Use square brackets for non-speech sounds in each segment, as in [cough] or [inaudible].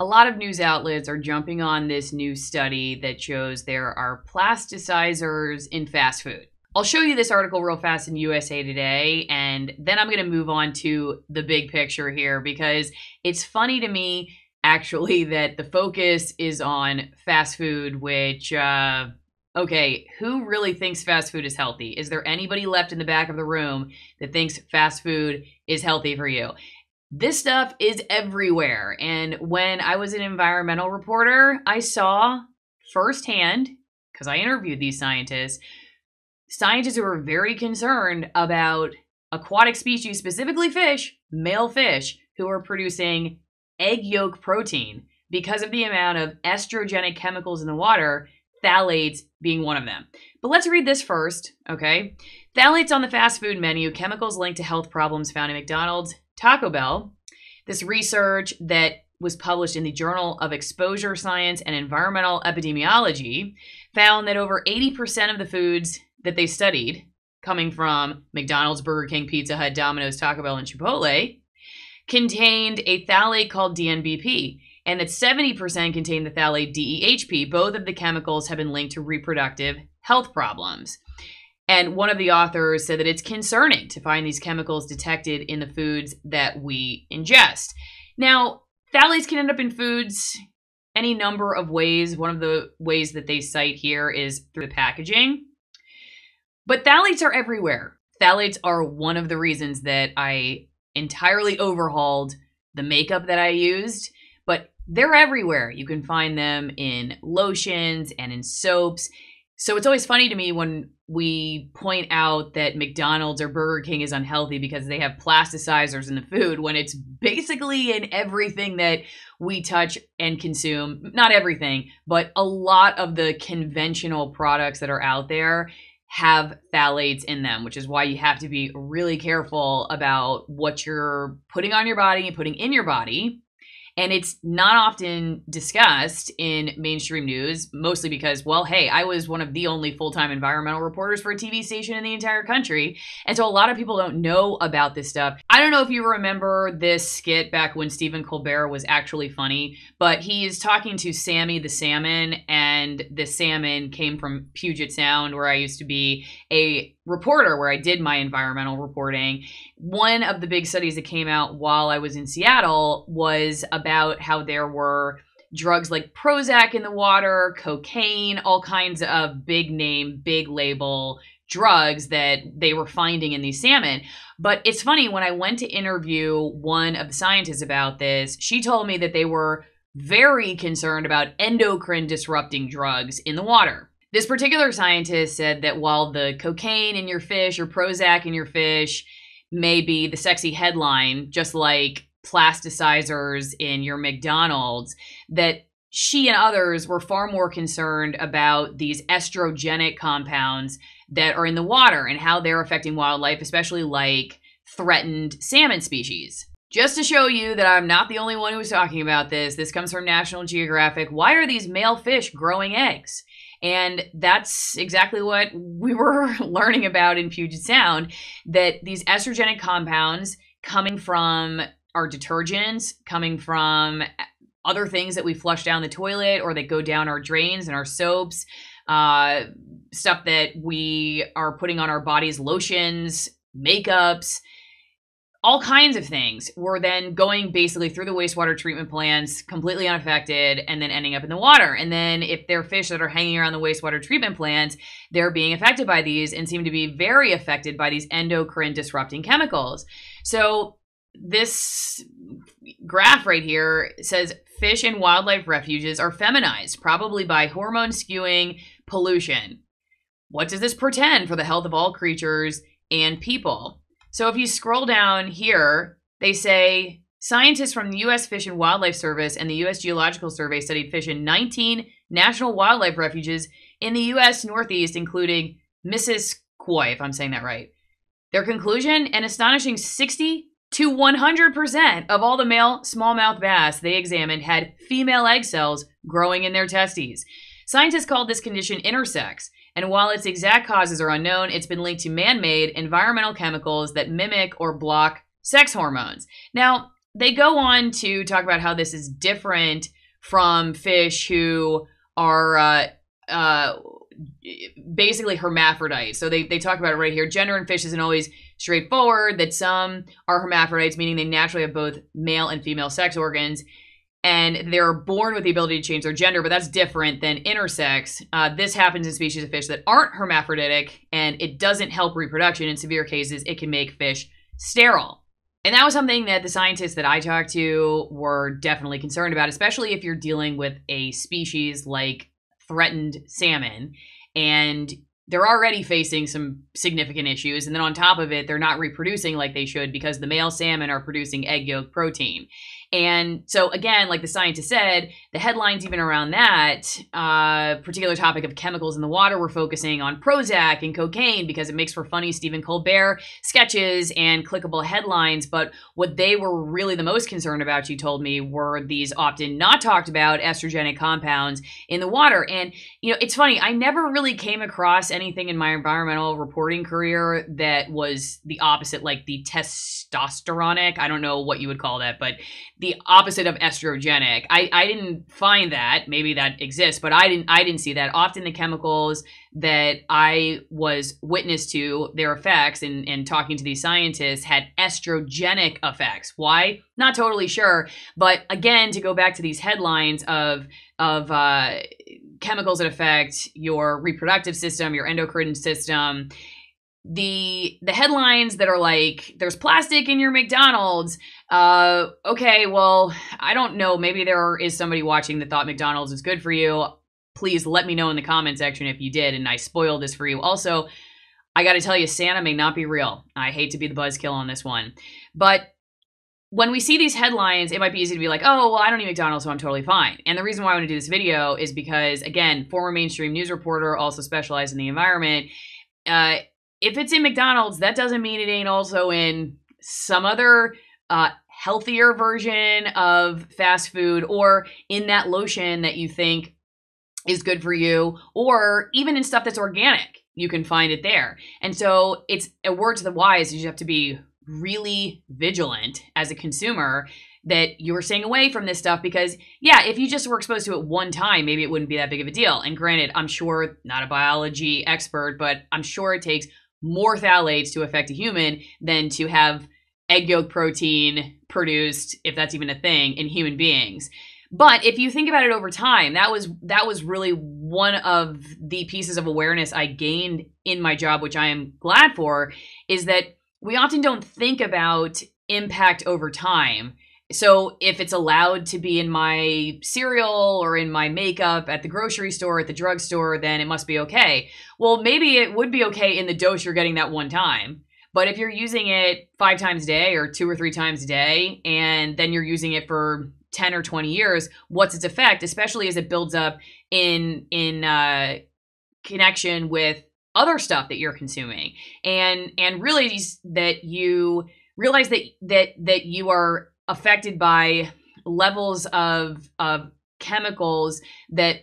a lot of news outlets are jumping on this new study that shows there are plasticizers in fast food. I'll show you this article real fast in USA Today, and then I'm going to move on to the big picture here because it's funny to me, actually, [laughs] that the focus is on fast food, which, uh, okay, who really thinks fast food is healthy? Is there anybody left in the back of the room that thinks fast food is healthy for you? This stuff is everywhere. And when I was an environmental reporter, I saw firsthand, because I interviewed these scientists, scientists who were very concerned about aquatic species, specifically fish, male fish, who are producing egg yolk protein because of the amount of estrogenic chemicals in the water, phthalates being one of them. But let's read this first, okay? Phthalates on the fast food menu, chemicals linked to health problems found in McDonald's, Taco Bell. This research that was published in the Journal of Exposure Science and Environmental Epidemiology found that over 80% of the foods that they studied, coming from McDonald's, Burger King, Pizza Hut, Domino's, Taco Bell, and Chipotle, contained a phthalate called DNBP, and that 70% contained the phthalate DEHP. Both of the chemicals have been linked to reproductive health problems. And one of the authors said that it's concerning to find these chemicals detected in the foods that we ingest. Now, phthalates can end up in foods any number of ways. One of the ways that they cite here is through the packaging. But phthalates are everywhere. Phthalates are one of the reasons that I entirely overhauled the makeup that I used, but they're everywhere. You can find them in lotions and in soaps. So it's always funny to me when we point out that McDonald's or Burger King is unhealthy because they have plasticizers in the food when it's basically in everything that we touch and consume. Not everything, but a lot of the conventional products that are out there have phthalates in them, which is why you have to be really careful about what you're putting on your body and putting in your body and it's not often discussed in mainstream news, mostly because, well, hey, I was one of the only full time environmental reporters for a TV station in the entire country. And so a lot of people don't know about this stuff. I don't know if you remember this skit back when Stephen Colbert was actually funny, but he's talking to Sammy the salmon, and the salmon came from Puget Sound, where I used to be a reporter where I did my environmental reporting. One of the big studies that came out while I was in Seattle was about how there were drugs like Prozac in the water, cocaine, all kinds of big name, big label drugs that they were finding in these salmon. But it's funny, when I went to interview one of the scientists about this, she told me that they were very concerned about endocrine disrupting drugs in the water. This particular scientist said that while the cocaine in your fish or Prozac in your fish may be the sexy headline, just like plasticizers in your McDonald's, that she and others were far more concerned about these estrogenic compounds that are in the water and how they're affecting wildlife, especially like threatened salmon species. Just to show you that I'm not the only one who's talking about this, this comes from National Geographic. Why are these male fish growing eggs? And that's exactly what we [laughs] were learning about in Puget Sound that these estrogenic compounds coming from our detergents, coming from other things that we flush down the toilet or that go down our drains and our soaps, uh, stuff that we are putting on our bodies, lotions, makeups, all kinds of things were then going basically through the wastewater treatment plants completely unaffected and then ending up in the water. And then if they're fish that are hanging around the wastewater treatment plants, they're being affected by these and seem to be very affected by these endocrine disrupting chemicals. So this graph right here says fish and wildlife refuges are feminized, probably by hormone skewing pollution. What does this portend for the health of all creatures and people? So if you scroll down here, they say scientists from the U.S. Fish and Wildlife Service and the U.S. Geological Survey studied fish in 19 national wildlife refuges in the U.S. Northeast, including Mrs. Missisquoi, if I'm saying that right. Their conclusion an astonishing 60 to 100% of all the male smallmouth bass they examined had female egg cells growing in their testes. Scientists called this condition intersex and while its exact causes are unknown, it's been linked to man made environmental chemicals that mimic or block sex hormones. Now, they go on to talk about how this is different from fish who are uh, uh, basically hermaphrodites. So they, they talk about it right here. Gender in fish isn't always straightforward, that some are hermaphrodites, meaning they naturally have both male and female sex organs. And they're born with the ability to change their gender, but that's different than intersex. Uh, this happens in species of fish that aren't hermaphroditic, and it doesn't help reproduction. In severe cases, it can make fish sterile. And that was something that the scientists that I talked to were definitely concerned about, especially if you're dealing with a species like threatened salmon and they're already facing some significant issues. And then on top of it, they're not reproducing like they should because the male salmon are producing egg yolk protein. And so, again, like the scientist said, the headlines, even around that uh, particular topic of chemicals in the water, were focusing on Prozac and cocaine because it makes for funny Stephen Colbert sketches and clickable headlines. But what they were really the most concerned about, you told me, were these often not talked about estrogenic compounds in the water. And, you know, it's funny, I never really came across anything in my environmental reporting career that was the opposite, like the testosteronic. I don't know what you would call that, but the opposite of estrogenic. I, I didn't find that. Maybe that exists, but I didn't I didn't see that. Often the chemicals that I was witness to their effects and, and talking to these scientists had estrogenic effects. Why? Not totally sure. But again, to go back to these headlines of of uh, chemicals that affect your reproductive system, your endocrine system, the the headlines that are like there's plastic in your McDonald's. Uh okay well I don't know. Maybe there is somebody watching that thought McDonald's is good for you. Please let me know in the comment section if you did and I spoiled this for you. Also I got to tell you Santa may not be real. I hate to be the buzzkill on this one. But when we see these headlines, it might be easy to be like, oh, well, I don't eat McDonald's, so I'm totally fine. And the reason why I want to do this video is because, again, former mainstream news reporter, also specialized in the environment. Uh, if it's in McDonald's, that doesn't mean it ain't also in some other uh, healthier version of fast food or in that lotion that you think is good for you or even in stuff that's organic. You can find it there. And so it's a word to the wise. You have to be really vigilant as a consumer that you are staying away from this stuff because yeah if you just were exposed to it one time maybe it wouldn't be that big of a deal and granted i'm sure not a biology expert but i'm sure it takes more phthalates to affect a human than to have egg yolk protein produced, if that's even a thing, in human beings. But if you think about it over time, that was that was really one of the pieces of awareness I gained in my job, which I am glad for, is that we often don't think about impact over time. So if it's allowed to be in my cereal or in my makeup at the grocery store, at the drugstore, then it must be okay. Well, maybe it would be okay in the dose you're getting that one time. But if you're using it five times a day or two or three times a day, and then you're using it for 10 or 20 years, what's its effect, especially as it builds up in in uh, connection with other stuff that you're consuming and and really that you realize that that that you are affected by levels of of chemicals that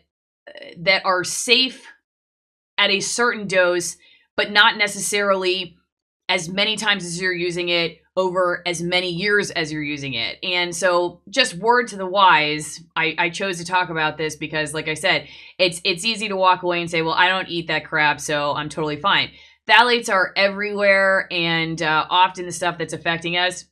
that are safe at a certain dose but not necessarily as many times as you're using it over as many years as you're using it. And so just word to the wise, I, I chose to talk about this because like I said, it's it's easy to walk away and say, well, I don't eat that crap, so I'm totally fine. Phthalates are everywhere and uh, often the stuff that's affecting us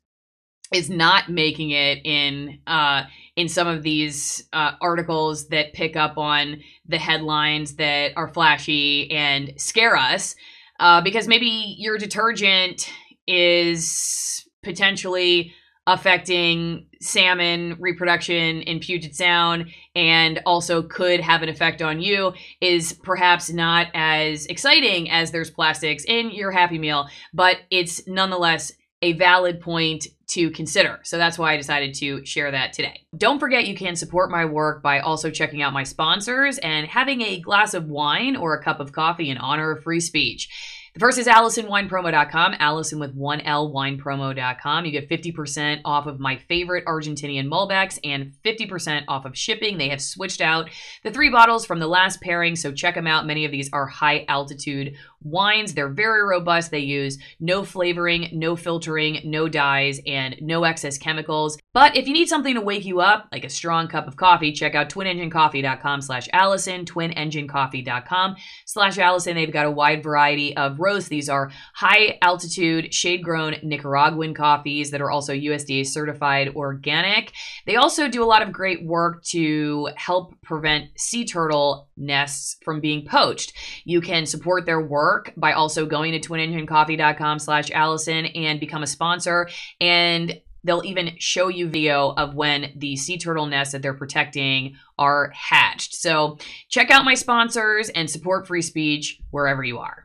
is not making it in uh, in some of these uh, articles that pick up on the headlines that are flashy and scare us uh, because maybe your detergent is potentially affecting salmon reproduction in Puget Sound and also could have an effect on you is perhaps not as exciting as there's plastics in your Happy Meal, but it's nonetheless a valid point to consider. So that's why I decided to share that today. Don't forget you can support my work by also checking out my sponsors and having a glass of wine or a cup of coffee in honor of free speech. The first is AlisonWinePromo.com, Alison with one L winepromo.com. You get 50% off of my favorite Argentinian Malbecs and 50% off of shipping. They have switched out the three bottles from the last pairing, so check them out. Many of these are high altitude wines. They're very robust. They use no flavoring, no filtering, no dyes, and no excess chemicals. But if you need something to wake you up, like a strong cup of coffee, check out twinenginecoffee.com slash Alison, twinenginecoffee.com slash Alison. They've got a wide variety of roasts. These are high altitude, shade grown Nicaraguan coffees that are also USDA certified organic. They also do a lot of great work to help prevent sea turtle nests from being poached. You can support their work by also going to twinenginecoffee.com slash Alison and become a sponsor. And they'll even show you video of when the sea turtle nests that they're protecting are hatched. So check out my sponsors and support free speech wherever you are.